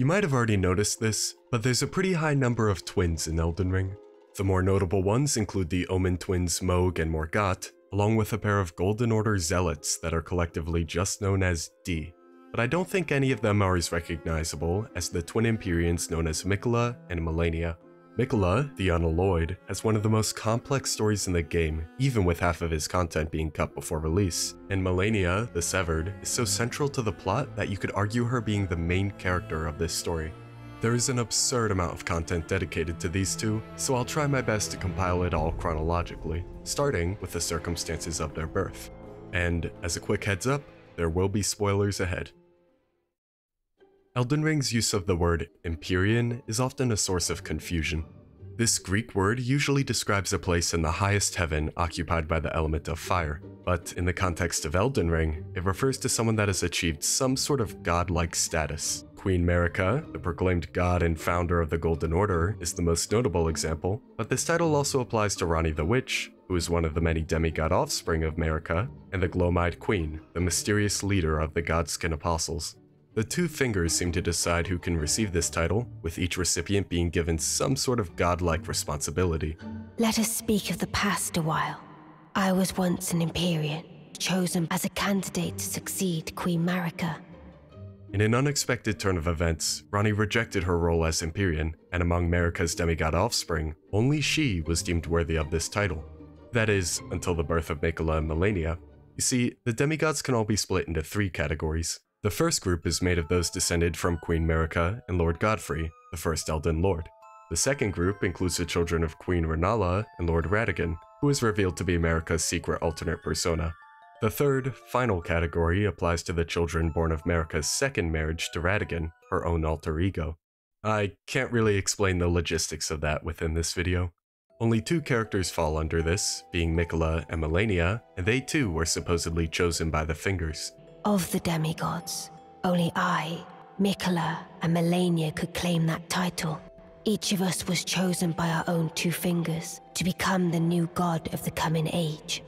You might have already noticed this, but there's a pretty high number of twins in Elden Ring. The more notable ones include the Omen twins Mohg and Morgott, along with a pair of Golden Order zealots that are collectively just known as D. But I don't think any of them are as recognizable as the twin Empyreans known as Miquella and Malenia. Miquella, the Unalloyed, has one of the most complex stories in the game, even with half of his content being cut before release, and Malenia, the Severed, is so central to the plot that you could argue her being the main character of this story. There is an absurd amount of content dedicated to these two, so I'll try my best to compile it all chronologically, starting with the circumstances of their birth. And as a quick heads up, there will be spoilers ahead. Elden Ring's use of the word Empyrean is often a source of confusion. This Greek word usually describes a place in the highest heaven occupied by the element of fire, but in the context of Elden Ring, it refers to someone that has achieved some sort of godlike status. Queen Marika, the proclaimed god and founder of the Golden Order, is the most notable example, but this title also applies to Ranni the Witch, who is one of the many demigod offspring of Marika, and the Gloam-Eyed Queen, the mysterious leader of the Godskin Apostles. The two fingers seem to decide who can receive this title, with each recipient being given some sort of godlike responsibility. Let us speak of the past a while. I was once an Empyrean, chosen as a candidate to succeed Queen Marika. In an unexpected turn of events, Ranni rejected her role as Empyrean, and among Marika's demigod offspring, only she was deemed worthy of this title. That is, until the birth of Miquella and Malenia. You see, the demigods can all be split into three categories the first group is made of those descended from Queen Marika and Lord Godfrey, the first Elden Lord. The second group includes the children of Queen Rennala and Lord Radagon, who is revealed to be Marika's secret alternate persona. The third, final category applies to the children born of Marika's second marriage to Radagon, her own alter ego. I can't really explain the logistics of that within this video. Only two characters fall under this, being Miquella and Malenia, and they too were supposedly chosen by the Fingers. Of the demigods, only I, Miquella, and Malenia could claim that title. Each of us was chosen by our own two fingers to become the new god of the coming age.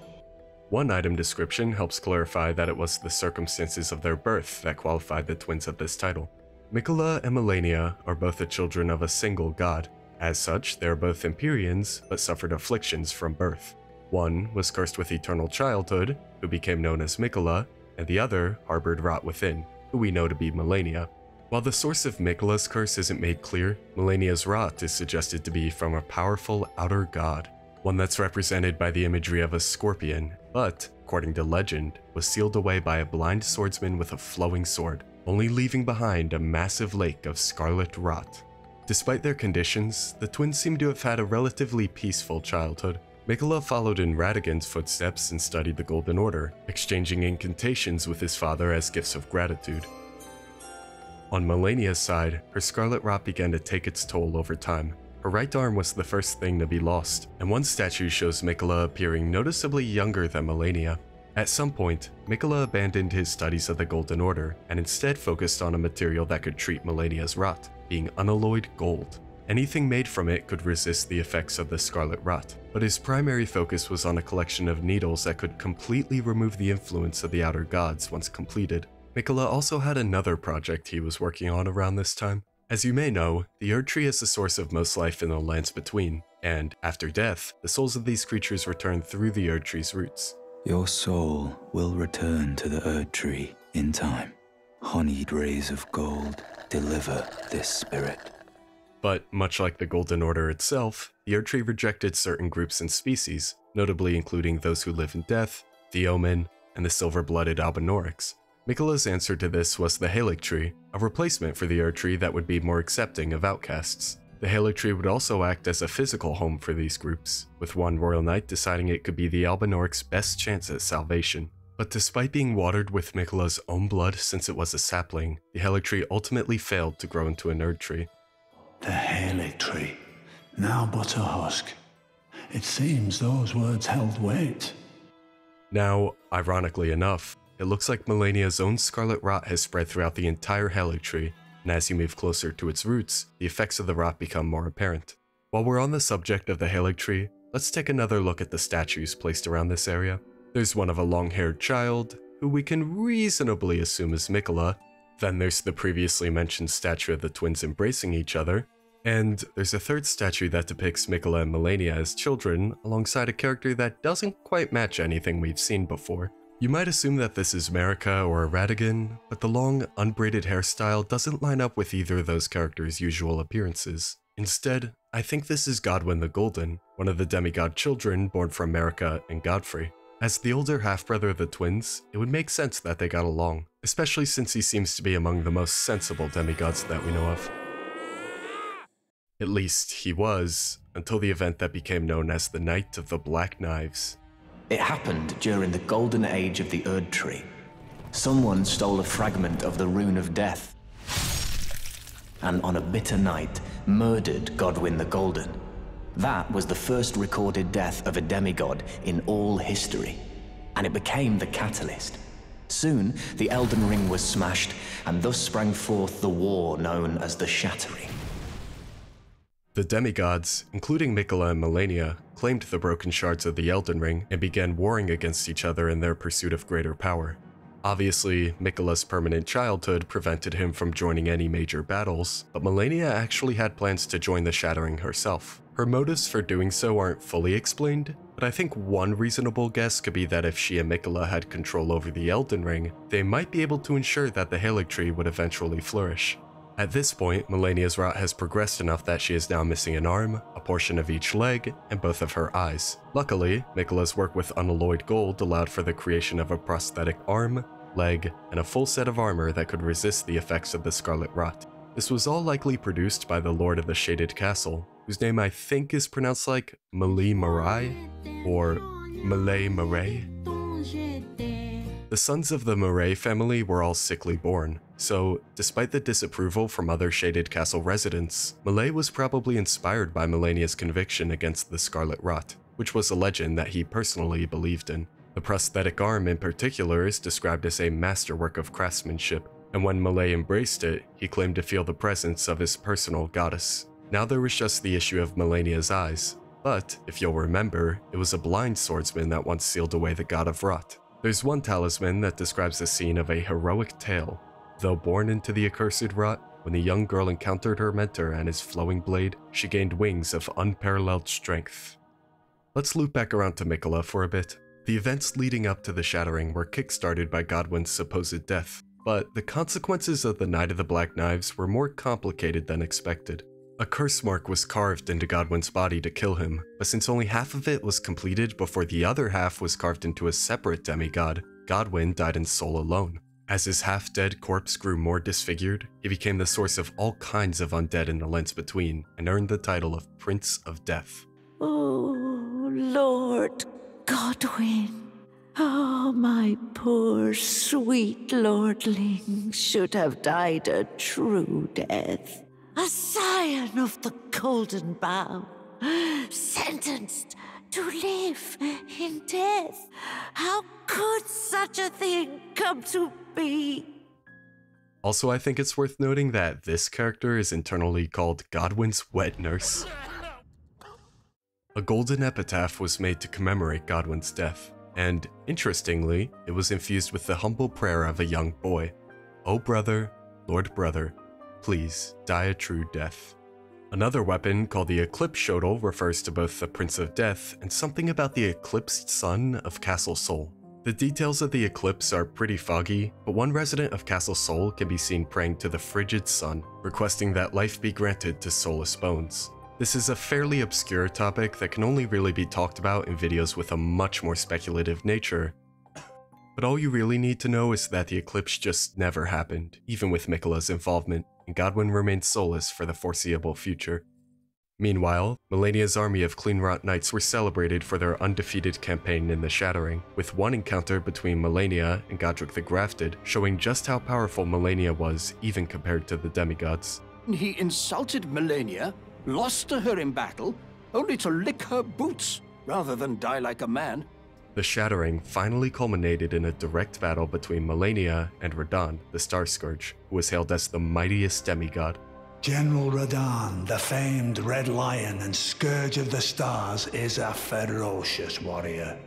One item description helps clarify that it was the circumstances of their birth that qualified the twins of this title. Miquella and Malenia are both the children of a single god. As such, they are both Empyreans, but suffered afflictions from birth. One was cursed with eternal childhood, who became known as Miquella, and the other harbored rot within, who we know to be Malenia. While the source of Miquella's curse isn't made clear, Malenia's rot is suggested to be from a powerful outer god, one that's represented by the imagery of a scorpion, but, according to legend, was sealed away by a blind swordsman with a flowing sword, only leaving behind a massive lake of scarlet rot. Despite their conditions, the twins seem to have had a relatively peaceful childhood, Miquella followed in Radagon's footsteps and studied the Golden Order, exchanging incantations with his father as gifts of gratitude. On Malenia's side, her scarlet rot began to take its toll over time. Her right arm was the first thing to be lost, and one statue shows Miquella appearing noticeably younger than Malenia. At some point, Miquella abandoned his studies of the Golden Order and instead focused on a material that could treat Malenia's rot, being unalloyed gold. Anything made from it could resist the effects of the scarlet rot, but his primary focus was on a collection of needles that could completely remove the influence of the outer gods once completed. Miquella also had another project he was working on around this time. As you may know, the Erdtree is the source of most life in the lands between, and after death, the souls of these creatures return through the Erdtree's roots. Your soul will return to the Erdtree in time. Honeyed rays of gold deliver this spirit. But much like the Golden Order itself, the Erdtree rejected certain groups and species, notably including those who live in death, the Omen, and the silver-blooded Albinaurics. Miquella's answer to this was the Haligtree, a replacement for the Erdtree that would be more accepting of outcasts. The Haligtree would also act as a physical home for these groups, with one Royal Knight deciding it could be the Albinauric's best chance at salvation. But despite being watered with Miquella's own blood since it was a sapling, the Haligtree ultimately failed to grow into an Erdtree. The Haligtree, now but a husk. It seems those words held weight. Now, ironically enough, it looks like Malenia's own scarlet rot has spread throughout the entire Haligtree, and as you move closer to its roots, the effects of the rot become more apparent. While we're on the subject of the Haligtree, let's take another look at the statues placed around this area. There's one of a long-haired child, who we can reasonably assume is Miquella. Then there's the previously mentioned statue of the twins embracing each other, and there's a third statue that depicts Miquella and Malenia as children, alongside a character that doesn't quite match anything we've seen before. You might assume that this is Marika or Radagon, but the long, unbraided hairstyle doesn't line up with either of those characters' usual appearances. Instead, I think this is Godwyn the Golden, one of the demigod children born from Marika and Godfrey. As the older half-brother of the twins, it would make sense that they got along, especially since he seems to be among the most sensible demigods that we know of. At least, he was, until the event that became known as the Night of the Black Knives. It happened during the golden age of the Erd Tree. Someone stole a fragment of the Rune of Death, and on a bitter night, murdered Godwyn the Golden. That was the first recorded death of a demigod in all history, and it became the catalyst. Soon, the Elden Ring was smashed, and thus sprang forth the war known as the Shattering. The demigods, including Miquella and Malenia, claimed the broken shards of the Elden Ring and began warring against each other in their pursuit of greater power. Obviously, Miquella's permanent childhood prevented him from joining any major battles, but Malenia actually had plans to join the Shattering herself. Her motives for doing so aren't fully explained, but I think one reasonable guess could be that if she and Miquella had control over the Elden Ring, they might be able to ensure that the Haligtree would eventually flourish. At this point, Malenia's rot has progressed enough that she is now missing an arm, a portion of each leg, and both of her eyes. Luckily, Miquella's work with unalloyed gold allowed for the creation of a prosthetic arm, leg, and a full set of armor that could resist the effects of the Scarlet Rot. This was all likely produced by the Lord of the Shaded Castle, whose name I think is pronounced like Mali Marai or Malay Marais. The sons of the Marais family were all sickly born, so despite the disapproval from other Shaded Castle residents, Malay was probably inspired by Malenia's conviction against the Scarlet Rot, which was a legend that he personally believed in. The prosthetic arm in particular is described as a masterwork of craftsmanship, and when Malay embraced it, he claimed to feel the presence of his personal goddess. Now there was just the issue of Malenia's eyes, but if you'll remember, it was a blind swordsman that once sealed away the god of rot. There's one talisman that describes the scene of a heroic tale. Though born into the accursed rot, when the young girl encountered her mentor and his flowing blade, she gained wings of unparalleled strength. Let's loop back around to Miquella for a bit. The events leading up to the Shattering were kickstarted by Godwyn's supposed death, but the consequences of the Night of the Black Knives were more complicated than expected. A curse mark was carved into Godwyn's body to kill him, but since only half of it was completed before the other half was carved into a separate demigod, Godwyn died in soul alone. As his half dead corpse grew more disfigured, he became the source of all kinds of undead in the lands between and earned the title of Prince of Death. Oh, Lord Godwyn. Oh, my poor sweet lordling should have died a true death. A scion of the Golden Bough, sentenced to live in death. How could such a thing come to be? Also, I think it's worth noting that this character is internally called Godwyn's wet nurse. A golden epitaph was made to commemorate Godwyn's death, and interestingly, it was infused with the humble prayer of a young boy O brother, Lord brother, please die a true death. Another weapon, called the Eclipse Shotel, refers to both the Prince of Death and something about the eclipsed sun of Castle Sol. The details of the eclipse are pretty foggy, but one resident of Castle Sol can be seen praying to the frigid sun, requesting that life be granted to soulless bones. This is a fairly obscure topic that can only really be talked about in videos with a much more speculative nature. But all you really need to know is that the eclipse just never happened, even with Miquella's involvement, and Godwyn remained soulless for the foreseeable future. Meanwhile, Malenia's army of Cleanrot Knights were celebrated for their undefeated campaign in the Shattering, with one encounter between Malenia and Godric the Grafted showing just how powerful Malenia was even compared to the demigods. He insulted Malenia, lost to her in battle, only to lick her boots rather than die like a man. The Shattering finally culminated in a direct battle between Malenia and Radahn, the Star Scourge, who was hailed as the mightiest demigod. General Radahn, the famed Red Lion and Scourge of the Stars, is a ferocious warrior.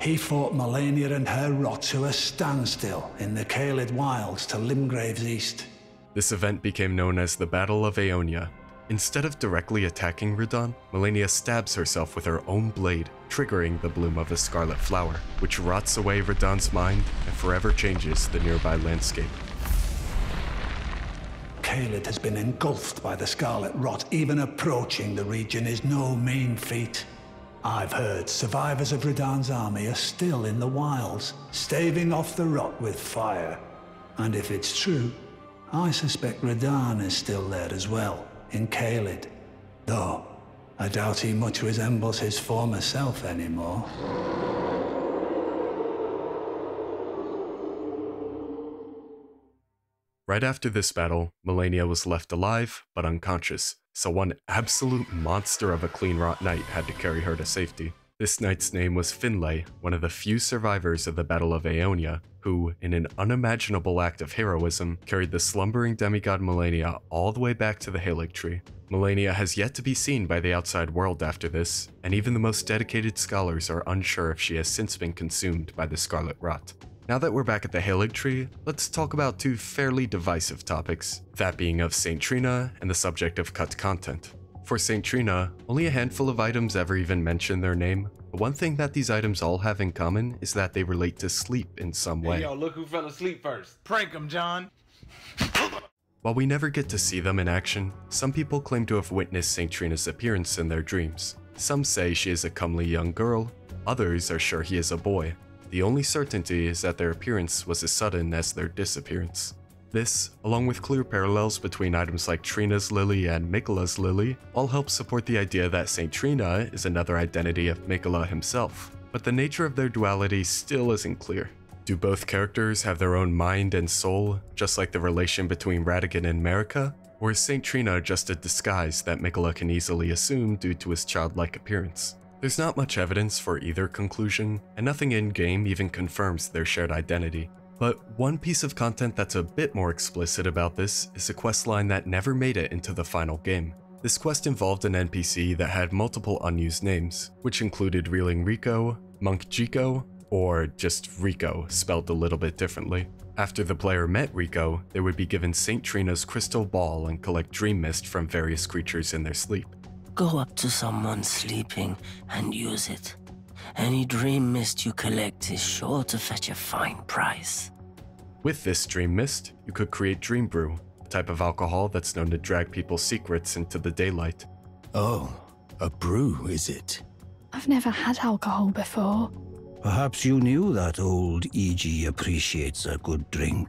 He fought Malenia and her rot to a standstill in the Caelid Wilds to Limgrave's east. This event became known as the Battle of Aeonia. Instead of directly attacking Radahn, Malenia stabs herself with her own blade, triggering the bloom of a scarlet flower, which rots away Radahn's mind and forever changes the nearby landscape. Caelid has been engulfed by the Scarlet Rot. Even approaching the region is no mean feat. I've heard survivors of Radahn's army are still in the wilds, staving off the rot with fire. And if it's true, I suspect Radahn is still there as well, in Caelid. Though, I doubt he much resembles his former self anymore. Right after this battle, Malenia was left alive, but unconscious, so one absolute monster of a clean rot knight had to carry her to safety. This knight's name was Finlay, one of the few survivors of the Battle of Aeonia, who, in an unimaginable act of heroism, carried the slumbering demigod Malenia all the way back to the Haligtree. Malenia has yet to be seen by the outside world after this, and even the most dedicated scholars are unsure if she has since been consumed by the Scarlet Rot. Now that we're back at the Haligtree, let's talk about two fairly divisive topics, that being of St. Trina and the subject of cut content. For St. Trina, only a handful of items ever even mention their name, but one thing that these items all have in common is that they relate to sleep in some way. Hey, yo, look who fell asleep first. Prank him, John. While we never get to see them in action, some people claim to have witnessed St. Trina's appearance in their dreams. Some say she is a comely young girl, others are sure he is a boy. The only certainty is that their appearance was as sudden as their disappearance. This, along with clear parallels between items like Trina's Lily and Miquella's Lily, all help support the idea that St. Trina is another identity of Miquella himself. But the nature of their duality still isn't clear. Do both characters have their own mind and soul, just like the relation between Radagon and Marika? Or is St. Trina just a disguise that Miquella can easily assume due to his childlike appearance? There's not much evidence for either conclusion, and nothing in-game even confirms their shared identity. But one piece of content that's a bit more explicit about this is a quest line that never made it into the final game. This quest involved an NPC that had multiple unused names, which included Reeling Rico, Monk Jiko, or just Rico, spelled a little bit differently. After the player met Rico, they would be given St. Trina's crystal ball and collect dream mist from various creatures in their sleep. Go up to someone sleeping and use it. Any dream mist you collect is sure to fetch a fine price. With this dream mist, you could create dream brew, a type of alcohol that's known to drag people's secrets into the daylight. Oh, a brew, is it? I've never had alcohol before. Perhaps you knew that old EG appreciates a good drink.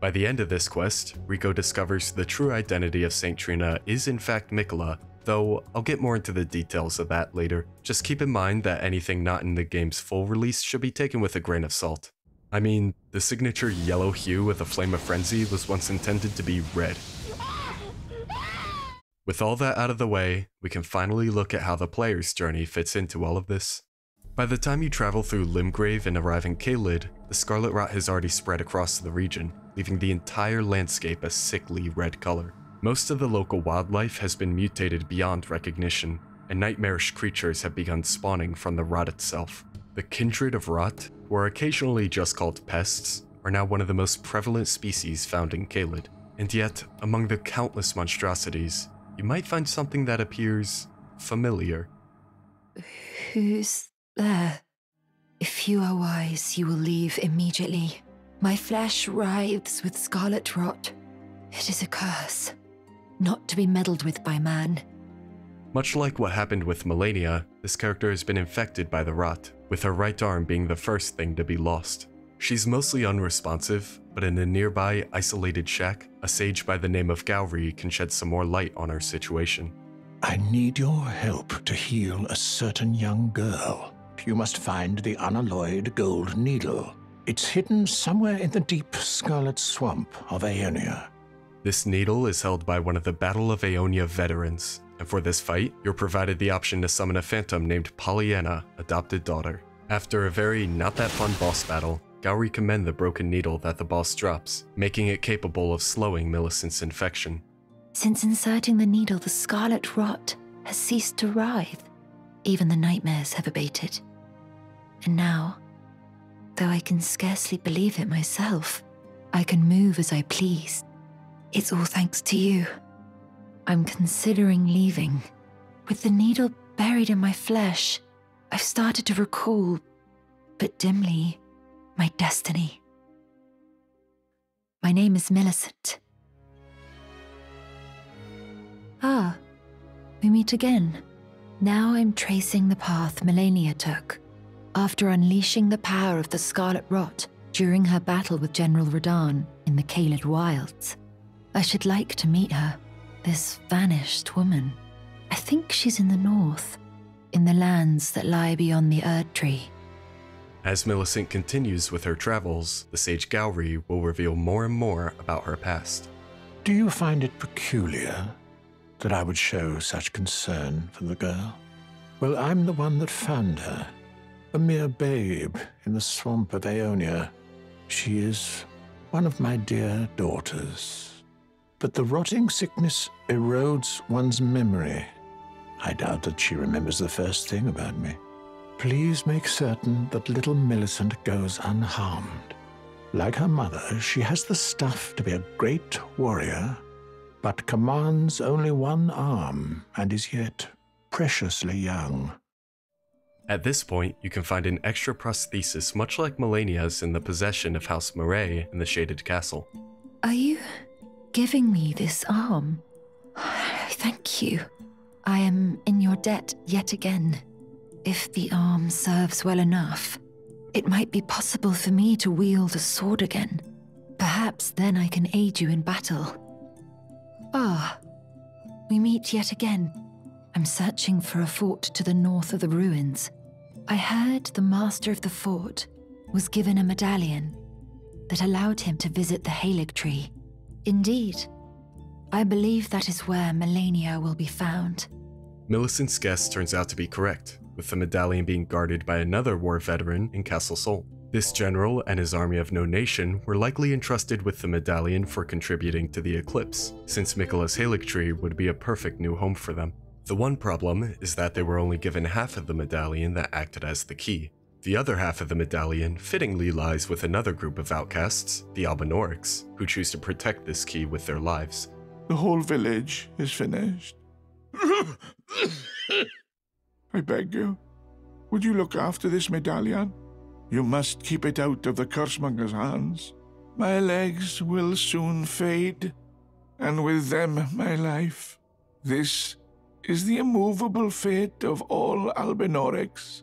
By the end of this quest, Rico discovers the true identity of St. Trina is in fact Miquella, though I'll get more into the details of that later. Just keep in mind that anything not in the game's full release should be taken with a grain of salt. I mean, the signature yellow hue with a flame of frenzy was once intended to be red. With all that out of the way, we can finally look at how the player's journey fits into all of this. By the time you travel through Limgrave and arrive in Caelid, the Scarlet Rot has already spread across the region, leaving the entire landscape a sickly red color. Most of the local wildlife has been mutated beyond recognition, and nightmarish creatures have begun spawning from the rot itself. The kindred of rot, who are occasionally just called pests, are now one of the most prevalent species found in Caelid. And yet, among the countless monstrosities, you might find something that appears familiar. Who's there? If you are wise, you will leave immediately. My flesh writhes with scarlet rot. It is a curse, not to be meddled with by man. Much like what happened with Malenia, this character has been infected by the rot, with her right arm being the first thing to be lost. She's mostly unresponsive, but in a nearby isolated shack, a sage by the name of Gowry can shed some more light on her situation. I need your help to heal a certain young girl. You must find the unalloyed gold needle. It's hidden somewhere in the deep scarlet swamp of Aeonia. This needle is held by one of the Battle of Aeonia veterans, and for this fight, you're provided the option to summon a phantom named Pollyanna, adopted daughter. After a very not that fun boss battle, Gowry commend the broken needle that the boss drops, making it capable of slowing Millicent's infection. Since inserting the needle, the scarlet rot has ceased to writhe. Even the nightmares have abated. And now, though I can scarcely believe it myself, I can move as I please. It's all thanks to you. I'm considering leaving. With the needle buried in my flesh, I've started to recall, but dimly, my destiny. My name is Millicent. Ah, we meet again. Now I'm tracing the path Malenia took after unleashing the power of the Scarlet Rot during her battle with General Radahn in the Caelid Wilds. I should like to meet her, this vanished woman. I think she's in the north, in the lands that lie beyond the Erd Tree. As Millicent continues with her travels, the sage Gowry will reveal more and more about her past. Do you find it peculiar that I would show such concern for the girl? Well, I'm the one that found her, a mere babe in the swamp of Aeonia. She is one of my dear daughters. But the rotting sickness erodes one's memory. I doubt that she remembers the first thing about me. Please make certain that little Millicent goes unharmed. Like her mother, she has the stuff to be a great warrior, but commands only one arm and is yet preciously young. At this point, you can find an extra prosthesis much like Malenia's in the possession of House Marais in the Shaded Castle. Are you giving me this arm? Thank you. I am in your debt yet again. If the arm serves well enough, it might be possible for me to wield a sword again. Perhaps then I can aid you in battle. Ah, we meet yet again. I'm searching for a fort to the north of the ruins. I heard the master of the fort was given a medallion that allowed him to visit the Haligtree. Indeed, I believe that is where Malenia will be found. Millicent's guess turns out to be correct, with the medallion being guarded by another war veteran in Castle Sol. This general and his army of no nation were likely entrusted with the medallion for contributing to the eclipse, since Miquella's Haligtree would be a perfect new home for them. The one problem is that they were only given half of the medallion that acted as the key. The other half of the medallion fittingly lies with another group of outcasts, the Albinaurics, who choose to protect this key with their lives. The whole village is finished. I beg you, would you look after this medallion? You must keep it out of the cursemonger's hands. My legs will soon fade, and with them my life. This is the immovable fate of all Albinaurics.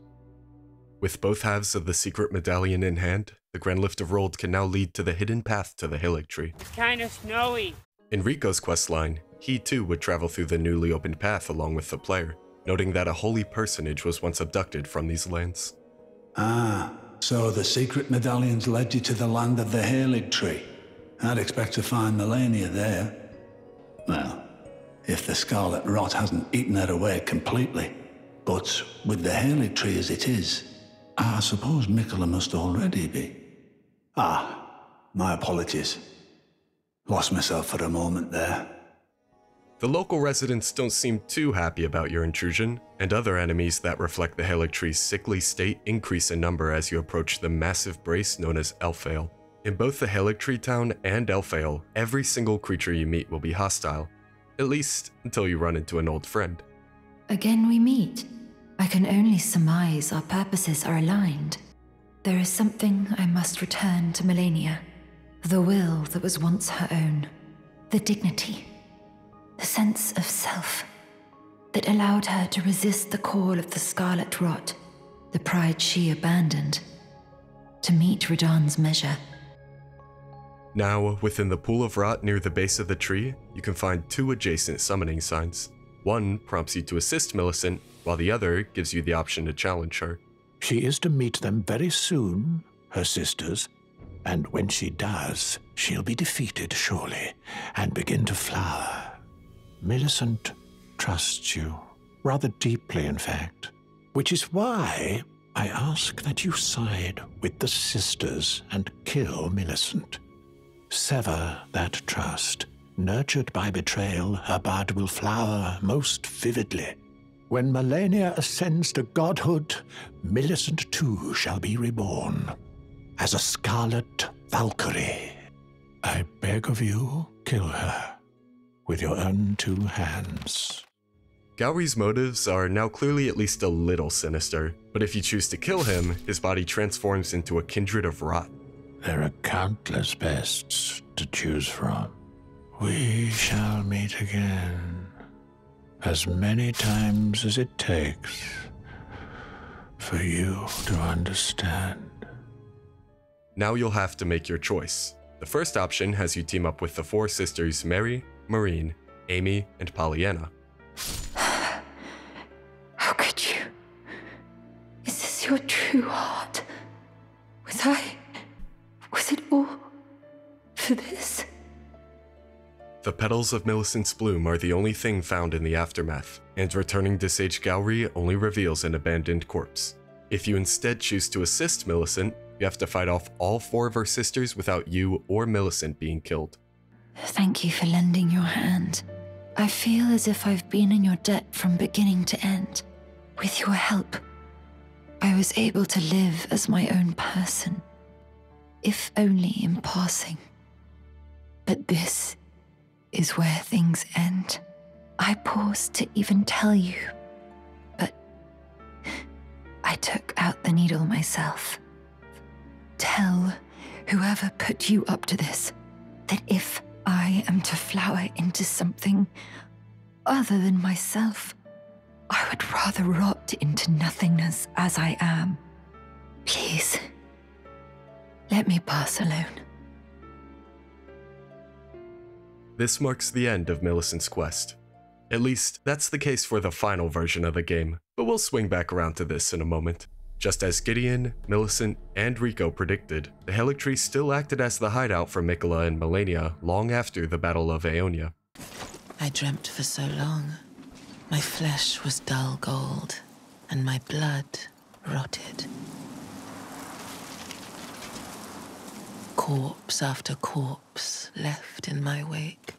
With both halves of the secret medallion in hand, the Grand Lift of Rold can now lead to the hidden path to the Hillock Haligtree. It's kind of snowy. In Rico's questline, he too would travel through the newly opened path along with the player, noting that a holy personage was once abducted from these lands. Ah, so the secret medallions led you to the land of the Haligtree. I'd expect to find Malenia there. Well, if the Scarlet Rot hasn't eaten her away completely. But with the Haligtree as it is, I suppose Miquella must already be. Ah, my apologies. Lost myself for a moment there. The local residents don't seem too happy about your intrusion, and other enemies that reflect the Haligtree's sickly state increase in number as you approach the massive brace known as Elphael. In both the Helic Haligtree town and Elphael, every single creature you meet will be hostile, at least until you run into an old friend. Again we meet. I can only surmise our purposes are aligned. There is something I must return to Malenia. The will that was once her own. The dignity. The sense of self. That allowed her to resist the call of the Scarlet Rot. The pride she abandoned. To meet Radahn's measure. Now, within the pool of rot near the base of the tree, you can find two adjacent summoning signs. One prompts you to assist Millicent, while the other gives you the option to challenge her. She is to meet them very soon, her sisters, and when she does, she'll be defeated, surely, and begin to flower. Millicent trusts you, rather deeply, in fact, which is why I ask that you side with the sisters and kill Millicent. Sever that trust. Nurtured by betrayal, her bud will flower most vividly. When Malenia ascends to godhood, Millicent too shall be reborn as a scarlet Valkyrie. I beg of you, kill her with your own two hands. Gowry's motives are now clearly at least a little sinister, but if you choose to kill him, his body transforms into a kindred of rot. There are countless bests to choose from. We shall meet again, as many times as it takes for you to understand. Now you'll have to make your choice. The first option has you team up with the four sisters Mary, Maureen, Amy, and Pollyanna. How could you? Is this your true heart? Was I. Was it all. for this? The petals of Millicent's bloom are the only thing found in the aftermath, and returning to Sage Gowry only reveals an abandoned corpse. If you instead choose to assist Millicent, you have to fight off all four of her sisters without you or Millicent being killed. Thank you for lending your hand. I feel as if I've been in your debt from beginning to end. With your help, I was able to live as my own person, if only in passing. But this is where things end. I paused to even tell you, but I took out the needle myself. Tell whoever put you up to this that if I am to flower into something other than myself, I would rather rot into nothingness as I am. Please, let me pass alone. This marks the end of Millicent's quest. At least, that's the case for the final version of the game, but we'll swing back around to this in a moment. Just as Gideon, Millicent, and Rico predicted, the Haligtree still acted as the hideout for Miquella and Malenia long after the Battle of Aeonia. I dreamt for so long. My flesh was dull gold, and my blood rotted. Corpse after corpse left in my wake.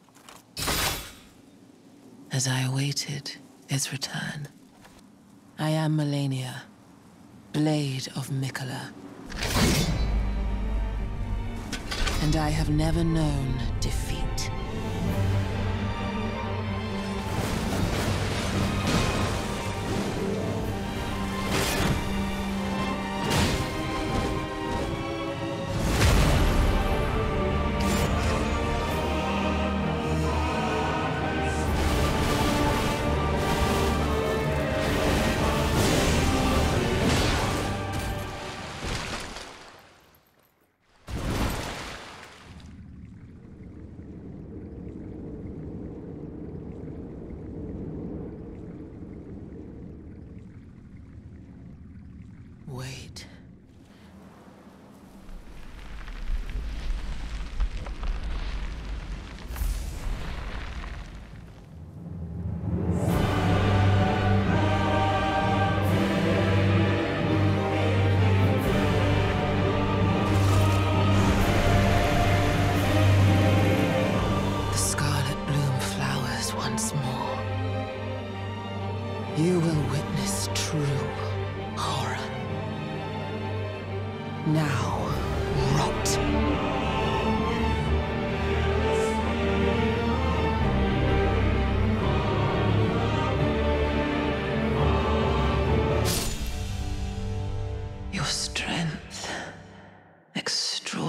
As I awaited its return, I am Malenia blade of Miquella. And I have never known defeat.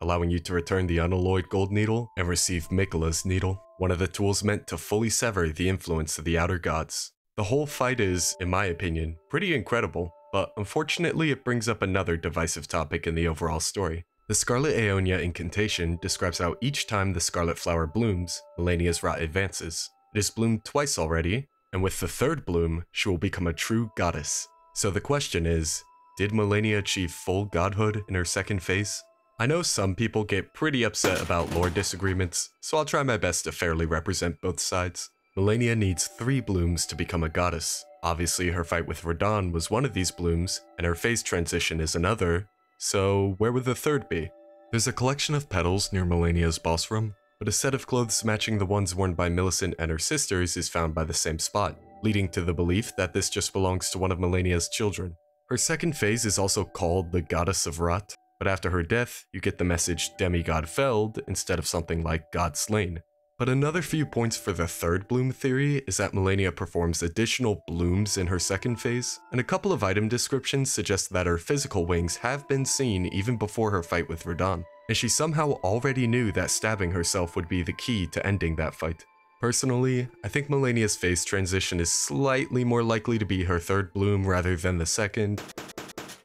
allowing you to return the unalloyed gold needle and receive Miquella's needle, one of the tools meant to fully sever the influence of the outer gods. The whole fight is, in my opinion, pretty incredible, but unfortunately it brings up another divisive topic in the overall story. The Scarlet Aeonia incantation describes how each time the scarlet flower blooms, Malenia's rot advances. It has bloomed twice already, and with the third bloom, she will become a true goddess. So the question is, did Malenia achieve full godhood in her second phase? I know some people get pretty upset about lore disagreements, so I'll try my best to fairly represent both sides. Malenia needs three blooms to become a goddess. Obviously, her fight with Radahn was one of these blooms, and her phase transition is another, so where would the third be? There's a collection of petals near Malenia's boss room, but a set of clothes matching the ones worn by Millicent and her sisters is found by the same spot, leading to the belief that this just belongs to one of Malenia's children. Her second phase is also called the Goddess of Rot, but after her death, you get the message Demigod Felled instead of something like God Slain. But another few points for the third bloom theory is that Malenia performs additional blooms in her second phase, and a couple of item descriptions suggest that her physical wings have been seen even before her fight with Radahn, and she somehow already knew that stabbing herself would be the key to ending that fight. Personally, I think Malenia's phase transition is slightly more likely to be her third bloom rather than the second,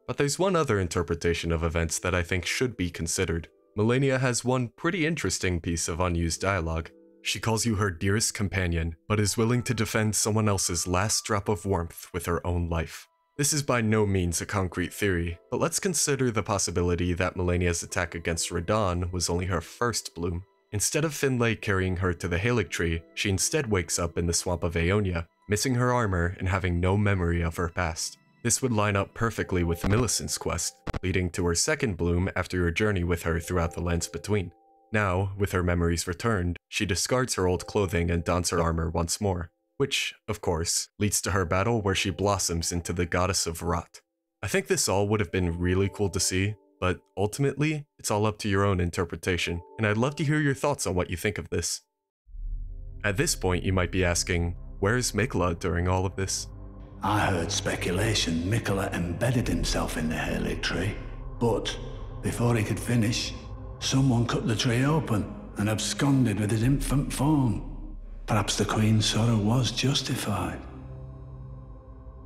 but there's one other interpretation of events that I think should be considered. Malenia has one pretty interesting piece of unused dialogue. She calls you her dearest companion, but is willing to defend someone else's last drop of warmth with her own life. This is by no means a concrete theory, but let's consider the possibility that Malenia's attack against Radahn was only her first bloom. Instead of Finlay carrying her to the Haligtree, she instead wakes up in the swamp of Aeonia, missing her armor and having no memory of her past. This would line up perfectly with Millicent's quest, leading to her second bloom after your journey with her throughout the lands between. Now, with her memories returned, she discards her old clothing and dons her armor once more, which, of course, leads to her battle where she blossoms into the goddess of rot. I think this all would have been really cool to see, but ultimately, it's all up to your own interpretation, and I'd love to hear your thoughts on what you think of this. At this point, you might be asking, where's Miquella during all of this? I heard speculation Miquella embedded himself in the Haligtree, but before he could finish, Someone cut the tree open and absconded with his infant form. Perhaps the Queen's sorrow was justified.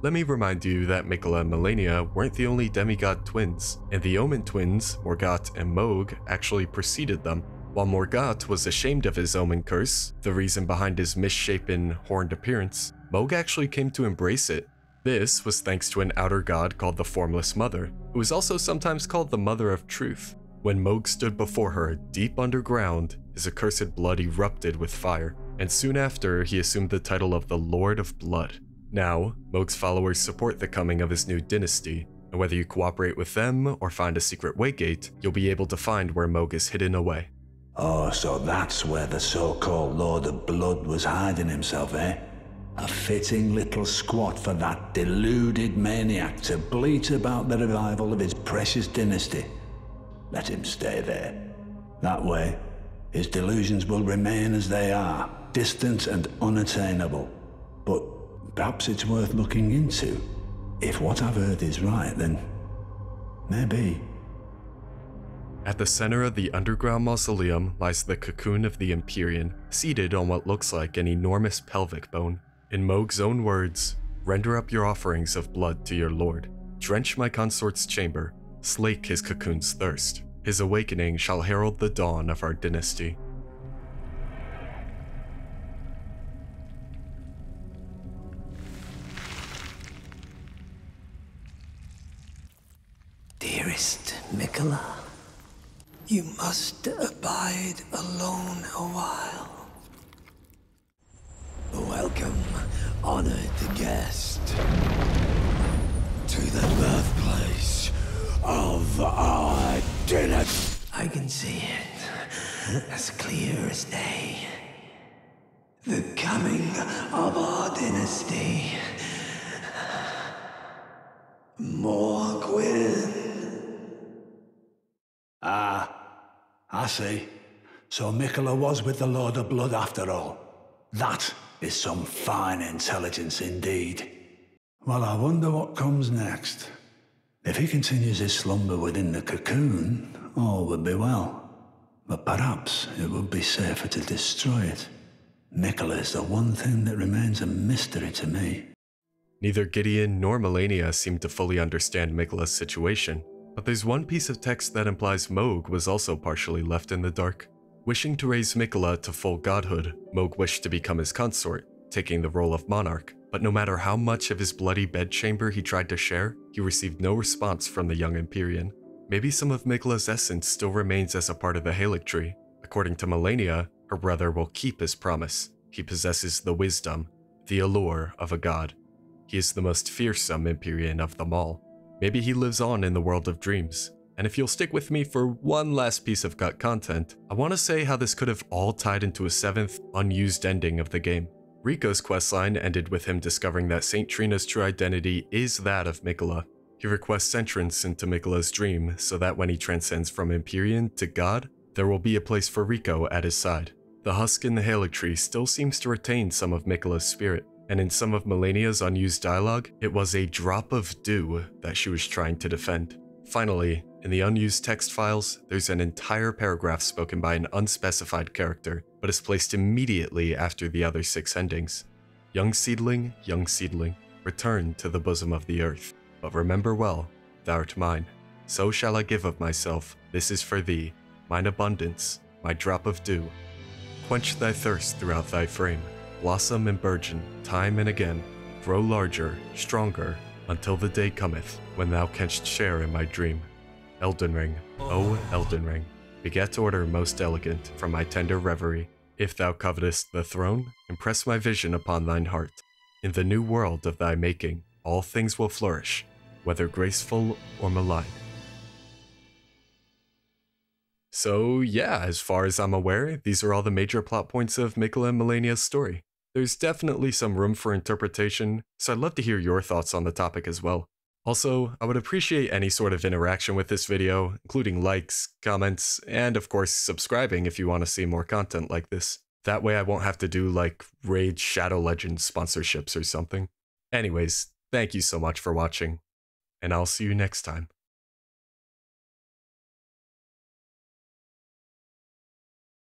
Let me remind you that Miquella and Malenia weren't the only demigod twins, and the Omen twins, Morgott and Mohg, actually preceded them. While Morgott was ashamed of his Omen curse, the reason behind his misshapen, horned appearance, Mohg actually came to embrace it. This was thanks to an outer god called the Formless Mother, who is also sometimes called the Mother of Truth. When Mohg stood before her, deep underground, his accursed blood erupted with fire, and soon after he assumed the title of the Lord of Blood. Now, Mohg's followers support the coming of his new dynasty, and whether you cooperate with them or find a secret waygate, you'll be able to find where Mohg is hidden away. Oh, so that's where the so-called Lord of Blood was hiding himself, eh? A fitting little squat for that deluded maniac to bleat about the revival of his precious dynasty. Let him stay there. That way, his delusions will remain as they are, distant and unattainable. But perhaps it's worth looking into. If what I've heard is right, then maybe. At the center of the underground mausoleum lies the cocoon of the Empyrean, seated on what looks like an enormous pelvic bone. In Mohg's own words, render up your offerings of blood to your lord. Drench my consort's chamber, slake his cocoon's thirst. His awakening shall herald the dawn of our dynasty. Dearest Miquella, you must abide alone a while. Welcome, honored guest, to the birthplace of our dynasty. I can see it as clear as day. The coming of our dynasty. Mohgwyn. Ah, I see. So Miquella was with the Lord of Blood after all. That is some fine intelligence indeed. Well, I wonder what comes next. If he continues his slumber within the cocoon, all would be well. But perhaps it would be safer to destroy it. Miquella is the one thing that remains a mystery to me. Neither Gideon nor Malenia seem to fully understand Miquella's situation, but there's one piece of text that implies Mohg was also partially left in the dark. Wishing to raise Miquella to full godhood, Mohg wished to become his consort, taking the role of monarch. but no matter how much of his bloody bedchamber he tried to share, he received no response from the young Empyrean. Maybe some of Miquella's essence still remains as a part of the Haligtree. According to Malenia, her brother will keep his promise. He possesses the wisdom, the allure of a god. He is the most fearsome Empyrean of them all. Maybe he lives on in the world of dreams. And if you'll stick with me for one last piece of cut content, I want to say how this could have all tied into a seventh, unused ending of the game. Rico's questline ended with him discovering that St. Trina's true identity is that of Miquella. He requests entrance into Miquella's dream so that when he transcends from Empyrean to God, there will be a place for Rico at his side. The husk in the Haligtree still seems to retain some of Miquella's spirit, and in some of Malenia's unused dialogue, it was a drop of dew that she was trying to defend. Finally, in the unused text files, there's an entire paragraph spoken by an unspecified character, but is placed immediately after the other six endings. Young seedling, young seedling, return to the bosom of the earth. But remember well, thou'rt mine. So shall I give of myself, this is for thee, mine abundance, my drop of dew. Quench thy thirst throughout thy frame, blossom and burgeon, time and again, grow larger, stronger, until the day cometh when thou canst share in my dream. Elden Ring, O Elden Ring, beget order most elegant from my tender reverie. If thou covetest the throne, impress my vision upon thine heart. In the new world of thy making, all things will flourish, whether graceful or malign. So, yeah, as far as I'm aware, these are all the major plot points of Miquella and Malenia's story. There's definitely some room for interpretation, so I'd love to hear your thoughts on the topic as well. Also, I would appreciate any sort of interaction with this video, including likes, comments, and of course subscribing if you want to see more content like this. That way I won't have to do like Raid Shadow Legends sponsorships or something. Anyways, thank you so much for watching, and I'll see you next time.